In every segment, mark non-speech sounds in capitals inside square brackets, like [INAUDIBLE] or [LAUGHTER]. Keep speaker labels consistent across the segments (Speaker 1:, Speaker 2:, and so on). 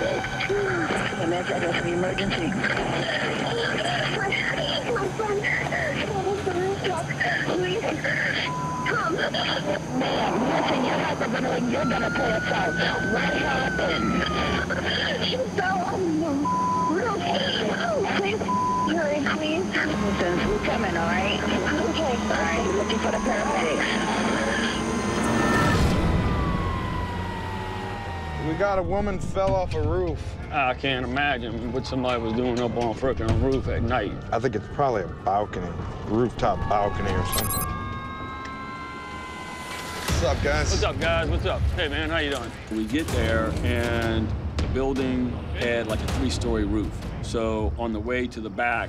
Speaker 1: EMS address the emergency.
Speaker 2: My, my friend fell off the rooftop. Please, come.
Speaker 1: Ma'am, listen, you're hyperventilating. You're gonna pull us out. What happened?
Speaker 2: She fell on the roof. Oh, please, hurry, please.
Speaker 1: Listen, we're coming, all right?
Speaker 2: Okay.
Speaker 1: All right, looking for the paramedics.
Speaker 3: We got a woman fell off a roof.
Speaker 4: I can't imagine what somebody was doing up on a frickin' roof at night.
Speaker 3: I think it's probably a balcony, rooftop balcony or something. What's up, guys?
Speaker 4: What's up, guys? What's up? Hey, man, how you doing? We get there, and the building had like a three-story roof. So on the way to the back,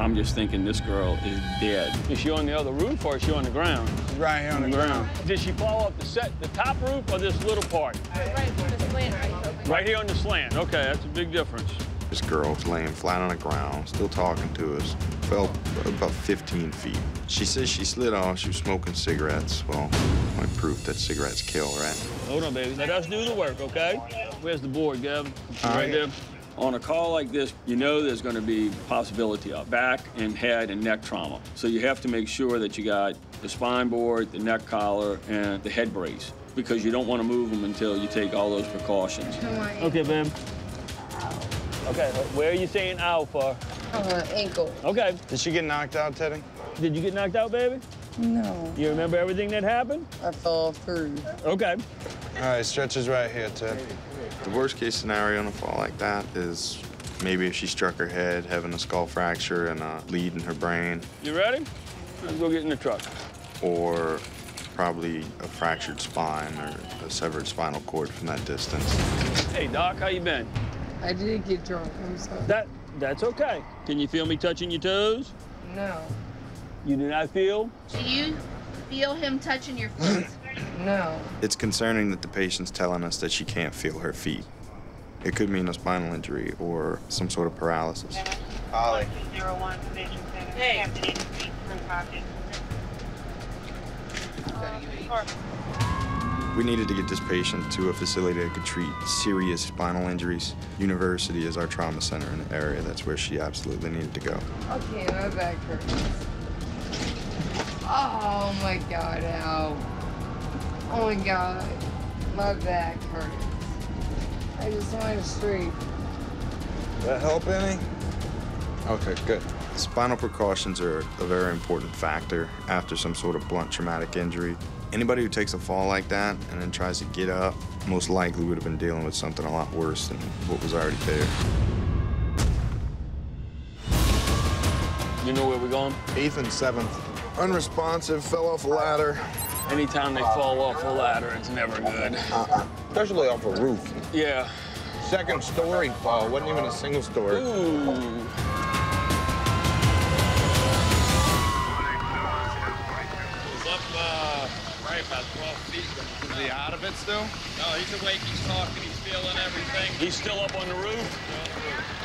Speaker 4: I'm just thinking this girl is dead. Is she on the other roof or is she on the ground?
Speaker 3: Right here on the ground.
Speaker 4: Did she fall off the set, the top roof or this little part?
Speaker 5: Right, the slant right
Speaker 4: Right here on the slant. Okay, that's a big difference.
Speaker 6: This girl's laying flat on the ground, still talking to us. Fell about 15 feet. She says she slid off. She was smoking cigarettes. Well, my proof that cigarettes kill, right?
Speaker 4: Hold on, baby. Let us do the work, okay? Where's the board, Gavin?
Speaker 3: All
Speaker 4: right
Speaker 3: right.
Speaker 4: there. On a call like this, you know there's going to be possibility of back and head and neck trauma. So you have to make sure that you got the spine board, the neck collar, and the head brace because you don't want to move them until you take all those precautions.
Speaker 5: Come on.
Speaker 4: Okay, babe. Okay, where are you saying ow for?
Speaker 5: Uh, ankle.
Speaker 4: Okay.
Speaker 3: Did she get knocked out, Teddy?
Speaker 4: Did you get knocked out, baby?
Speaker 5: No,
Speaker 4: You remember everything that happened?
Speaker 5: I fell through.
Speaker 4: Okay.
Speaker 3: All right, stretches right here, Ted.
Speaker 6: The worst case scenario in a fall like that is maybe if she struck her head, having a skull fracture and a bleed in her brain,
Speaker 4: You ready? Let's go get in the truck.
Speaker 6: or probably a fractured spine or a severed spinal cord from that distance.
Speaker 4: Hey, Doc, how you been?
Speaker 5: I did get drunk. I'm sorry.
Speaker 4: That that's okay. Can you feel me touching your toes?
Speaker 5: No,
Speaker 4: You do not feel?
Speaker 7: Do you feel him touching your feet? [CLEARS THROAT]
Speaker 5: no.
Speaker 6: It's concerning that the patient's telling us that she can't feel her feet. It could mean a spinal injury or some sort of paralysis.
Speaker 3: Ollie.
Speaker 7: Hey.
Speaker 6: We needed to get this patient to a facility that could treat serious spinal injuries. University is our trauma center in the area. That's where she absolutely needed to go.
Speaker 5: Okay, my back hurts. Oh my god, ow. Oh my god, my back hurts. I just want to straight.
Speaker 3: That help any? Okay, good.
Speaker 6: Spinal precautions are a very important factor after some sort of blunt traumatic injury. Anybody who takes a fall like that and then tries to get up most likely would have been dealing with something a lot worse than what was already there.
Speaker 4: You know where we're going?
Speaker 3: Eighth and seventh. Unresponsive, fell off a ladder.
Speaker 4: Anytime they fall off a ladder, it's never good.
Speaker 3: Especially off a roof.
Speaker 4: Yeah.
Speaker 3: Second story fall, wasn't even a single story.
Speaker 4: Ooh.
Speaker 8: 12 feet.
Speaker 3: Is he out of it still?
Speaker 8: No, he's awake, he's talking, he's feeling everything.
Speaker 4: He's still up on the roof?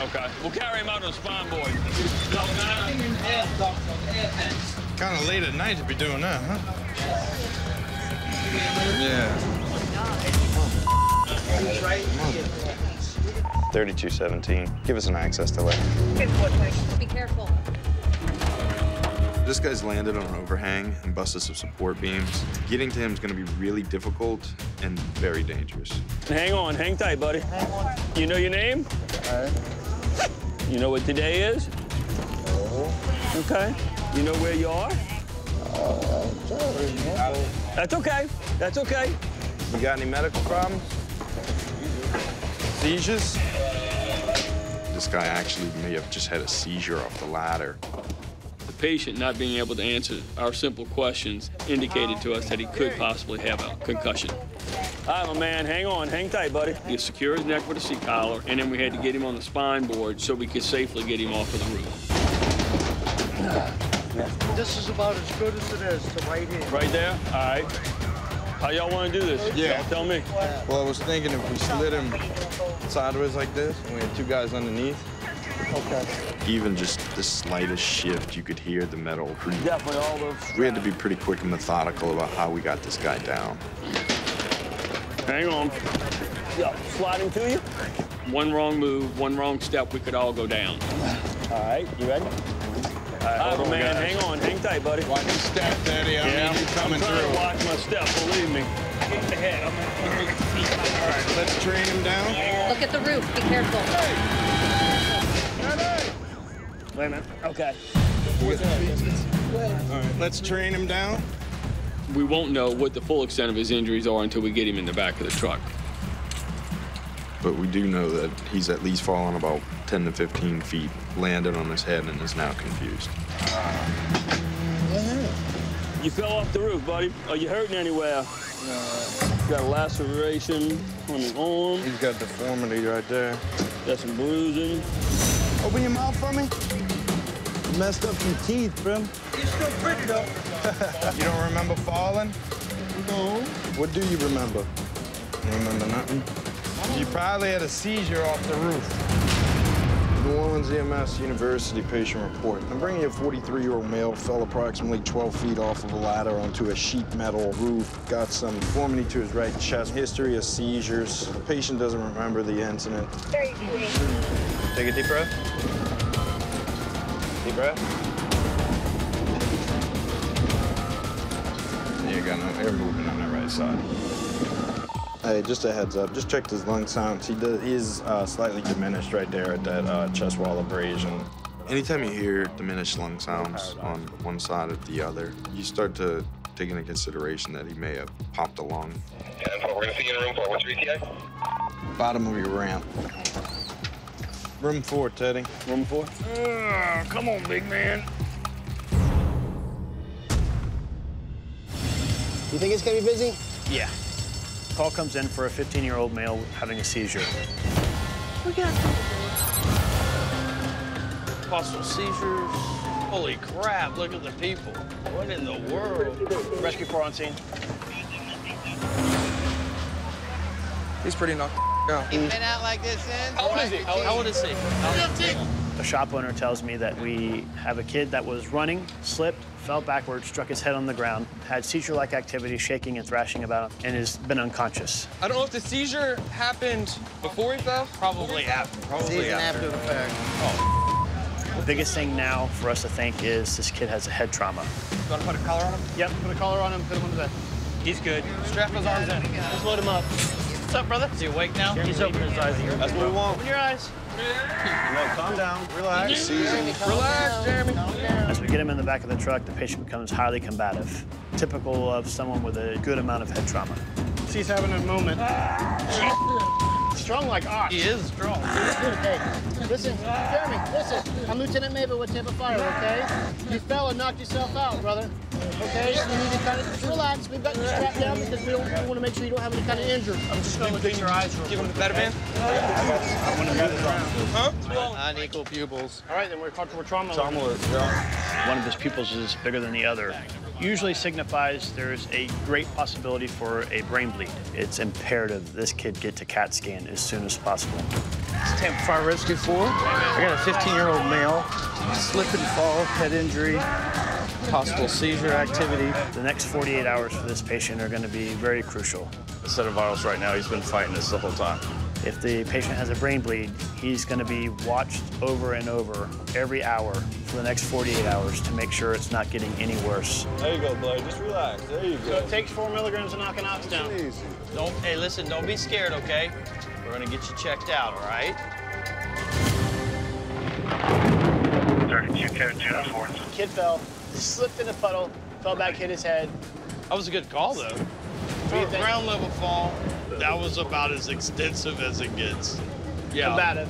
Speaker 4: Okay. We'll carry him out on the spine board.
Speaker 3: Kind of late at night to be doing that, huh? Yeah.
Speaker 6: 3217. Give us an access delay.
Speaker 7: Be careful.
Speaker 6: This guy's landed on an overhang and busted some support beams. Getting to him is going to be really difficult and very dangerous.
Speaker 4: Hang on, hang tight, buddy. You know your name? You know what today is? Okay. You know where you are? Uh, That's okay. That's okay.
Speaker 3: You got any medical problems? Seizures?
Speaker 6: This guy actually may have just had a seizure off the ladder.
Speaker 4: The patient not being able to answer our simple questions indicated to us that he could possibly have a concussion. All right, my man, hang on, hang tight, buddy. You secure his neck with a C-collar, and then we had to get him on the spine board so we could safely get him off of the roof.
Speaker 9: This is about as good as it is to right here.
Speaker 4: Right there? All right. How y'all want to do this?
Speaker 3: Yeah.
Speaker 4: Y'all tell me.
Speaker 3: Well, I was thinking if we slid him sideways like this, and we had two guys underneath.
Speaker 9: Okay.
Speaker 6: Even just the slightest shift, you could hear the metal creak.
Speaker 4: Definitely all those.
Speaker 6: We had to be pretty quick and methodical about how we got this guy down.
Speaker 4: Hang on. Yeah, sliding to you. One wrong move, one wrong step, we could all go down.
Speaker 10: All right, you ready?
Speaker 4: All right,
Speaker 10: hold on,
Speaker 4: man,
Speaker 10: guys.
Speaker 4: hang on, hang tight, buddy.
Speaker 6: Watch your step, Daddy. I
Speaker 4: yeah,
Speaker 6: mean, you coming
Speaker 4: I'm trying
Speaker 6: through.
Speaker 4: to watch my step, believe me. Get the head.
Speaker 6: All right, let's train him down.
Speaker 11: Look at the roof. Be careful.
Speaker 10: Wait a minute. Okay.
Speaker 6: All right, let's train him down.
Speaker 4: We won't know what the full extent of his injuries are until we get him in the back of the truck.
Speaker 12: But we do know that he's at least fallen about 10 to 15 feet, landed on his head, and is now confused.
Speaker 4: You fell off the roof, buddy. Are you hurting anywhere? Uh, got a laceration on the arm.
Speaker 6: He's got deformity right there.
Speaker 4: Got some bruising.
Speaker 6: Open your mouth for me.
Speaker 13: You Messed up some teeth, bro.
Speaker 6: He's still pretty though. [LAUGHS] you don't remember falling?
Speaker 13: No.
Speaker 6: What do you remember? You remember nothing? You probably had a seizure off the roof. New Orleans EMS University patient report. I'm bringing you a 43-year-old male, fell approximately 12 feet off of a ladder onto a sheet metal roof, got some deformity to his right chest, history of seizures. The patient doesn't remember the incident. Take a deep breath. Deep breath. You got no air movement on that right side. Hey, just a heads up. Just checked his lung sounds. He does, he is uh, slightly diminished right there at that uh, chest wall abrasion.
Speaker 12: Anytime you hear diminished lung sounds on one side or the other, you start to take into consideration that he may have popped a lung.
Speaker 14: And we're going to see you in room four. What's your ETA?
Speaker 6: Bottom of your ramp. Room four, Teddy.
Speaker 4: Room four? Uh, come on, big man.
Speaker 13: You think it's gonna be busy?
Speaker 10: Yeah. Call comes in for a 15-year-old male having a seizure.
Speaker 8: Possible seizures. Holy crap, look at the people. What in the world?
Speaker 10: Rescue 4 on scene.
Speaker 6: He's pretty knocked out.
Speaker 8: Been out like this in? How old is he? How old is he?
Speaker 10: The shop owner tells me that we have a kid that was running, slipped, fell backwards, struck his head on the ground, had seizure-like activity, shaking and thrashing about, and has been unconscious.
Speaker 9: I don't know if the seizure happened before he fell.
Speaker 8: Probably after. Probably after.
Speaker 13: the fact. Oh.
Speaker 10: The biggest thing now for us to think is this kid has a head trauma.
Speaker 9: You want to put a collar on him?
Speaker 10: Yep, put a collar on him, put him on the bed.
Speaker 8: He's good.
Speaker 9: Strap his arms in.
Speaker 10: Just load him up.
Speaker 8: What's up, brother? Is he awake now?
Speaker 10: He's opening his eyes.
Speaker 6: That's what we want.
Speaker 10: Open your eyes.
Speaker 6: No, calm down. Relax. Relax, Jeremy.
Speaker 10: As we get him in the back of the truck, the patient becomes highly combative, typical of someone with a good amount of head trauma. He's having a moment. Strong like ox.
Speaker 8: He is strong.
Speaker 13: Hey, listen, Jeremy, listen. I'm Lieutenant Mabel with Tampa Fire, okay? You fell and knocked yourself out, brother. Okay? So you need to kind of relax. We've got you strapped down because we, don't, we want to make sure you don't have any kind of injury.
Speaker 8: I'm just gonna look in your eyes real
Speaker 9: Give him the better man. Huh?
Speaker 8: Unequal pupils.
Speaker 10: All right, then we're called for trauma. One of his pupils is bigger than the other. Usually signifies there's a great possibility for a brain bleed. It's imperative this kid get to CAT scan as soon as possible.
Speaker 13: It's Tampa Fire Rescue 4. I got a 15-year-old male, slip and fall, head injury, possible seizure activity.
Speaker 10: The next 48 hours for this patient are going to be very crucial.
Speaker 15: Instead of virus right now, he's been fighting this the whole time.
Speaker 10: If the patient has a brain bleed, he's going to be watched over and over every hour for the next 48 hours to make sure it's not getting any worse.
Speaker 15: There you go, buddy. Just relax. There you go.
Speaker 10: So it takes four milligrams to knock an ox down. Easy.
Speaker 8: Don't, hey, listen, don't be scared, okay? We're gonna get you checked out, all right?
Speaker 14: 32 code 204.
Speaker 10: Kid fell, slipped in a puddle, fell back, hit his head.
Speaker 8: That was a good call, though. For a ground level fall, that was about as extensive as it gets. Yeah.
Speaker 10: Combative.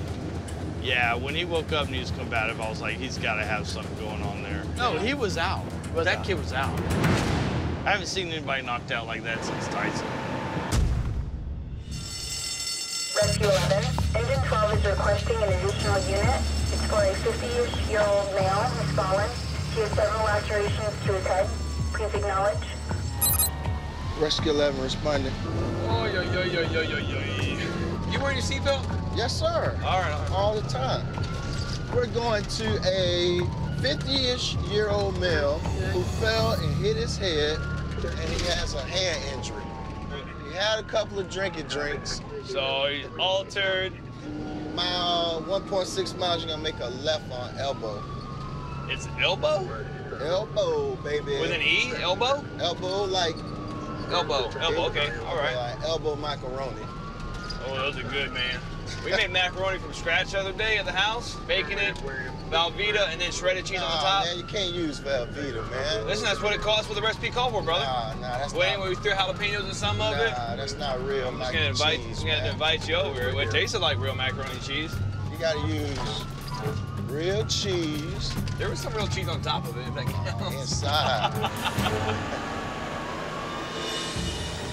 Speaker 8: Yeah, when he woke up and he was combative, I was like, he's got to have something going on there. No, he was out. that kid was out. I haven't seen anybody knocked out like that since Tyson.
Speaker 2: Rescue 11, Engine 12 is requesting an additional unit. It's for a 50-ish-year-old male who's fallen. He has several lacerations to his head. Please acknowledge.
Speaker 13: Rescue 11 responding.
Speaker 9: Oh, yo, yo, yo, yo, yo, yo. You wearing your seatbelt?
Speaker 13: Yes, sir.
Speaker 9: All right, all right.
Speaker 13: All the time. We're going to a 50-ish year old male who fell and hit his head, and he has a hand injury. He had a couple of drinking drinks.
Speaker 8: So he's altered.
Speaker 13: Mile 1.6 miles, you're gonna make a left on elbow.
Speaker 8: It's elbow?
Speaker 13: Elbow, baby.
Speaker 8: With an E? Elbow?
Speaker 13: Elbow, like.
Speaker 8: Elbow. Elbow. Okay. All right.
Speaker 13: Like elbow macaroni.
Speaker 8: Oh, those are good, man. We made macaroni from scratch the other day at the house, baking it, Velveeta, and then shredded cheese on the
Speaker 13: Nah,
Speaker 8: top.
Speaker 13: man, you can't use Velveeta, man.
Speaker 8: Listen, that's what it costs for the recipe called for, brother.
Speaker 13: Nah, nah, that's
Speaker 8: Wait,
Speaker 13: not.
Speaker 8: when we threw jalapenos in some of it.
Speaker 13: Nah, that's not real
Speaker 8: I'm just gonna invite,
Speaker 13: cheese,
Speaker 8: I'm gonna invite you over. It tasted like real macaroni and cheese.
Speaker 13: You gotta use real cheese
Speaker 8: There was some real cheese on top of it, if that counts.
Speaker 13: inside. [LAUGHS]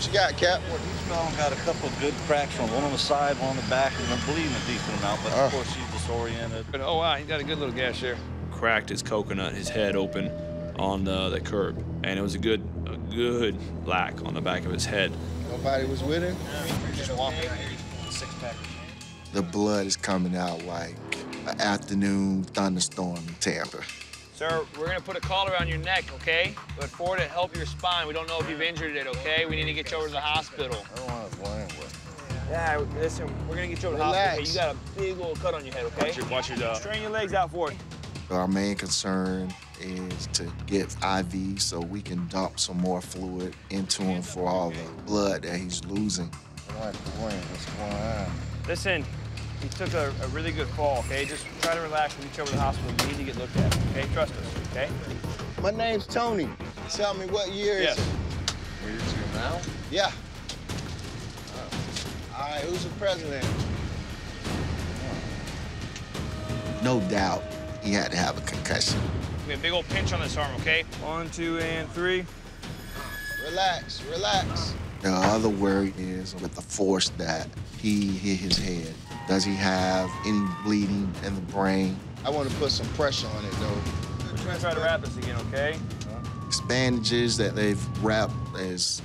Speaker 13: what you got, Cap?
Speaker 16: Well, he's now got a couple of good cracks on one on the side, one on the back, and then bleeding a decent amount. But
Speaker 13: Oh.
Speaker 16: of ah. course, he's disoriented.
Speaker 4: Oh wow, he got a good little gash there. Cracked his coconut, his head open on the, the curb, and it was a good, a good black on the back of his head.
Speaker 13: Nobody was with him?
Speaker 16: Just walking six pack.
Speaker 17: The blood is coming out like an afternoon thunderstorm in Tampa.
Speaker 8: Sir, we're gonna put a collar around your neck, okay? But for it to help your spine, we don't know if you've injured it, okay? We need to get you over to the hospital.
Speaker 16: I don't want to blame with.
Speaker 8: Yeah, listen, we're gonna get you over to the hospital. Hey, you got a big old cut on your head, okay?
Speaker 4: Watch your, watch your dog.
Speaker 8: Strain your legs out for it.
Speaker 17: Our main concern is to get IV so we can dump some more fluid into him for all the blood that he's losing.
Speaker 16: I don't like to blame. What's going on?
Speaker 8: Listen, he took a, a really good fall, okay? Just try to relax and get you over to the hospital. You need to get looked at, okay? Trust us, okay?
Speaker 13: My name's Tony. Tell me what year is
Speaker 8: Yes.
Speaker 13: it?
Speaker 16: Where you now?
Speaker 13: Yeah. Uh, all right, who's the president?
Speaker 17: No doubt he had to have a concussion.
Speaker 8: We have a big old pinch on this arm, okay? One, two, and three.
Speaker 13: Relax, relax.
Speaker 17: The other worry is with the force that he hit his head. Does he have any bleeding in the brain?
Speaker 13: I want to put some pressure on it, though.
Speaker 8: We're gonna try to wrap this again, okay?
Speaker 17: His bandages that they've wrapped is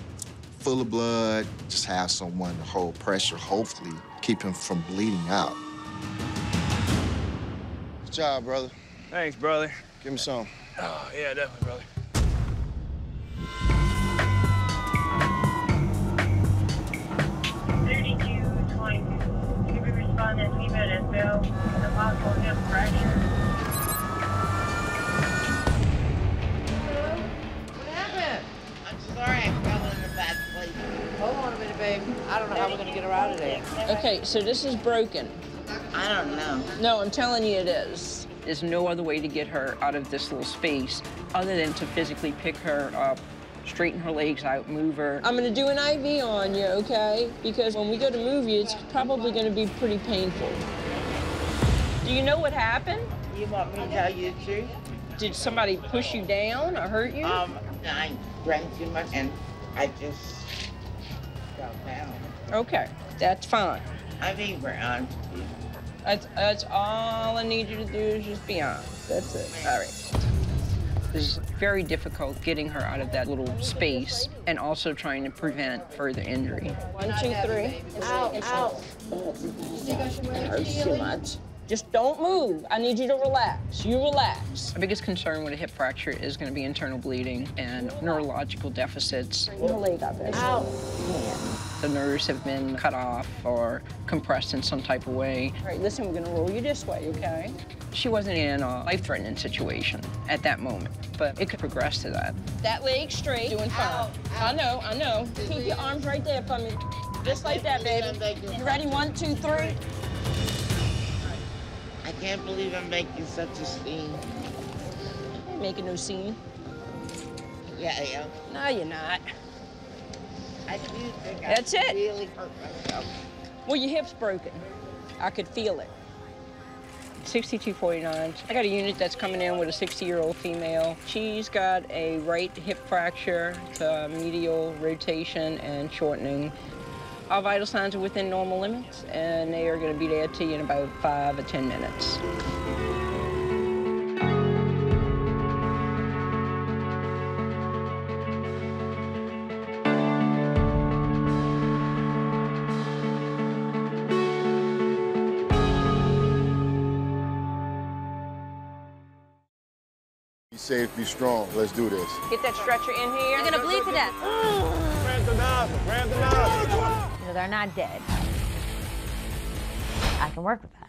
Speaker 17: full of blood. Just have someone to hold pressure, hopefully keep him from bleeding out.
Speaker 13: Good job, brother.
Speaker 8: Thanks, brother.
Speaker 13: Give me some.
Speaker 8: Oh, yeah, definitely, brother.
Speaker 2: We as Bill? The possible hip fracture.
Speaker 5: What happened?
Speaker 7: I'm sorry I fell in the bad place.
Speaker 5: Hold on a minute, babe. I don't know how we're gonna get her out of there.
Speaker 18: Okay, so this is broken.
Speaker 7: I don't know.
Speaker 18: No, I'm telling you it is. There's no other way to get her out of this little space other than to physically pick her up, straighten her legs out, move her. I'm gonna do an IV on you, okay? Because when we go to move you, it's probably gonna be pretty painful. Do you know what happened?
Speaker 7: You want me to tell you the truth?
Speaker 18: Did somebody push you down or hurt you?
Speaker 7: Um, I drank too much and I just fell down.
Speaker 18: Okay, that's fine.
Speaker 7: I mean, we're on.
Speaker 18: That's, that's all I need you to do is just be on. That's it. All right. It's very difficult getting her out of that little space and also trying to prevent further injury. One, two, three.
Speaker 7: Out, ow.
Speaker 18: It hurts too much. Just don't move. I need you to relax. You relax. The biggest concern with a hip fracture is going to be internal bleeding and neurological deficits. Your leg up there.
Speaker 7: Ow.
Speaker 18: The nerves have been cut off or compressed in some type of way. All right, listen, we're gonna roll you this way, okay? She wasn't in a life-threatening situation at that moment, but it could progress to that. That leg straight, doing fine. I know, I know. Keep your arms right there for me. Just like that, baby. You ready? One, two, three.
Speaker 7: I can't believe I'm making such a scene.
Speaker 18: Ain't Making no scene.
Speaker 7: Yeah, I am.
Speaker 18: No, you're not.
Speaker 7: I do think
Speaker 18: That's
Speaker 7: I
Speaker 18: it.
Speaker 7: really hurt myself.
Speaker 18: Well, your hip's broken. I could feel it. 6249. I got a unit that's coming in with a 60-year-old female. She's got a right hip fracture, to medial rotation and shortening. Our vital signs are within normal limits, and they are going to be there to you in about five or 10 minutes.
Speaker 19: Be safe, be strong. Let's do this.
Speaker 18: Get that stretcher in here.
Speaker 20: You're gonna bleed to death.
Speaker 15: Grab the nozzle, grab the nozzle.
Speaker 19: Know, they're not dead. I can work with that.